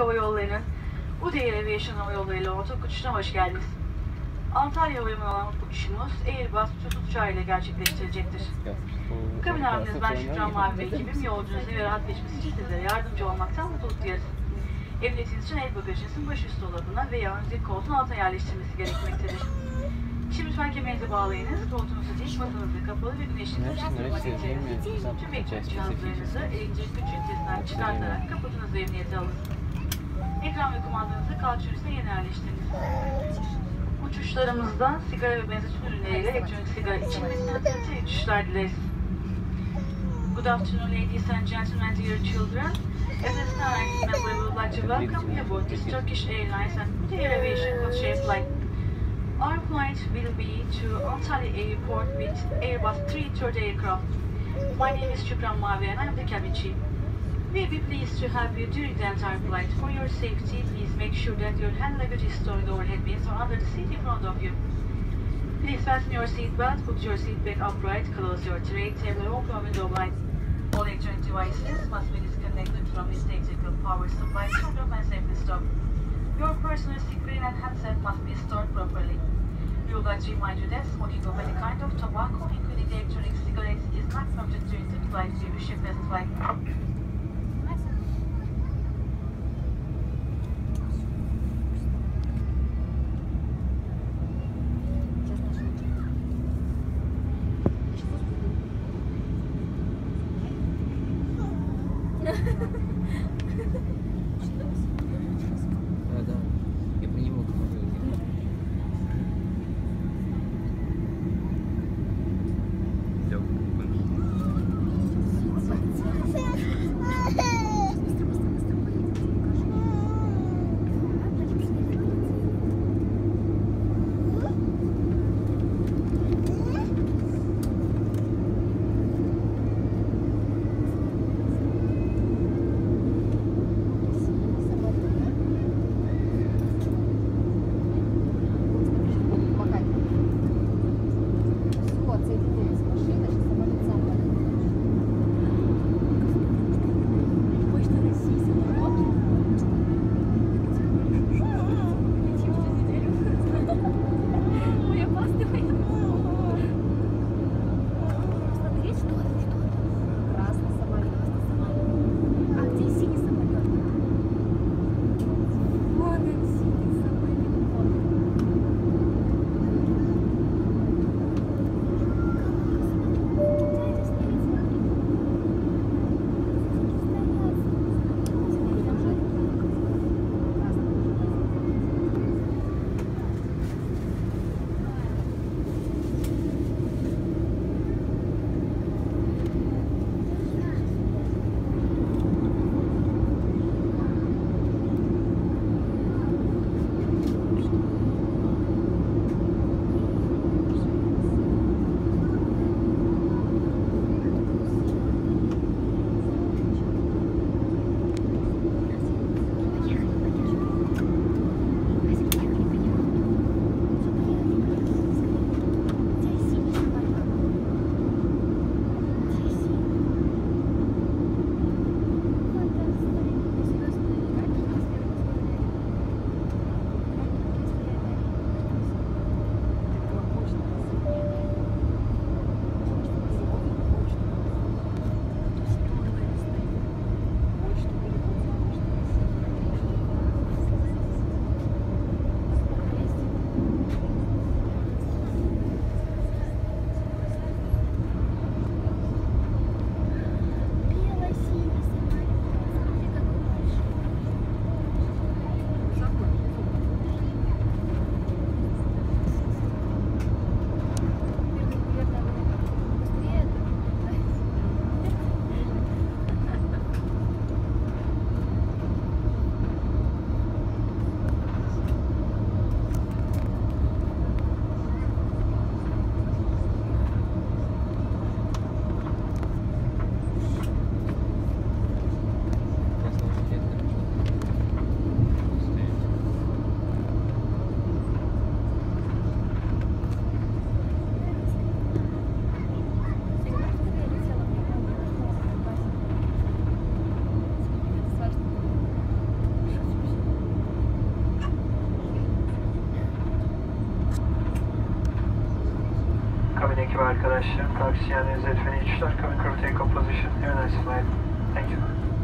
Hava Yolları'nın Udair Aviation Hava Yolları ile ortak uçuşuna hoş geldiniz. Antalya Havalimanı olan uçuşumuz Airbus 330 uçağı ile gerçekleştirecektir. Kabin abiniz ben Şükran Mavi ve ekibim yolcunuzun ve rahat geçmesi için sizlere yardımcı olmaktan mutluluk duyarız. Emniyetiniz için el bagajınızın baş dolabına veya önündeki koltuğun altına yerleştirilmesi gerekmektedir. Şimdi lütfen kemerinizi bağlayınız, koltuğunuzu dik, masanızı kapalı ve güneşinizi çarptırmak için tüm ekran cihazlarınızı elektrik güç ünitesinden çıkartarak kapatınız ve emniyete alın. Ekran ve kumandanızı kalçürüsüne yerleştiriniz. Uçuşlarımızda sigara ve benzetim ürünleriyle elektronik sigara içilmesine iyi uçuşlar dileriz. Good afternoon, ladies and gentlemen, dear children. As a star member, we would like to welcome you aboard this Turkish Airlines and Udair Aviation code-share flight. Our flight will be to Antalya Airport with Airbus 330 aircraft. My name is Shukran Mavi and I'm the cabin chief. We'll be pleased to have you during the entire flight. For your safety, please make sure that your hand luggage is stored overhead bins or under the seat in front of you. Please fasten your seat belt, put your seat back upright, close your tray table, and open window blind. All electronic devices must be disconnected from electrical power supply to stop and safely stop. Your personal screen and handset must be stored properly. We would like to remind you that smoking of any kind of tobacco, including electronic cigarettes, is not permitted during the flight shift test flight. Yani Z23'ler. Coming crew take position. Have a nice flight. Thank you.